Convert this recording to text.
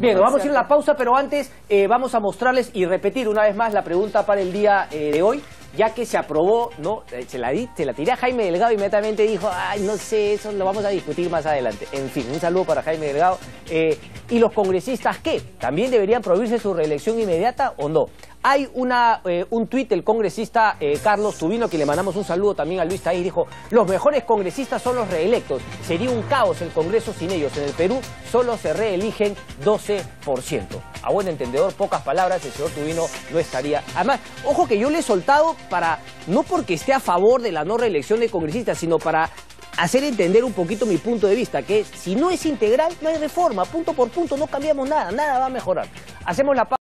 Bien, vamos a ir a la pausa, pero antes eh, vamos a mostrarles y repetir una vez más la pregunta para el día eh, de hoy, ya que se aprobó, ¿no? Eh, se, la di, se la tiré a Jaime Delgado y inmediatamente dijo, ay, no sé, eso lo vamos a discutir más adelante. En fin, un saludo para Jaime Delgado. ¿Y los congresistas qué? ¿También deberían prohibirse su reelección inmediata o no? Hay una, un tuit del congresista Carlos Tubino, que le mandamos un saludo también a Luis Taís, dijo, los mejores congresistas son los reelectos. Sería un caos el Congreso sin ellos. En el Perú solo se reeligen 12%. A buen entendedor, pocas palabras, el señor Tubino no estaría. Además, ojo que yo le he soltado para, no porque esté a favor de la no reelección de congresistas, sino para hacer entender un poquito mi punto de vista, que si no es integral, no hay reforma, punto por punto, no cambiamos nada, nada va a mejorar. Hacemos la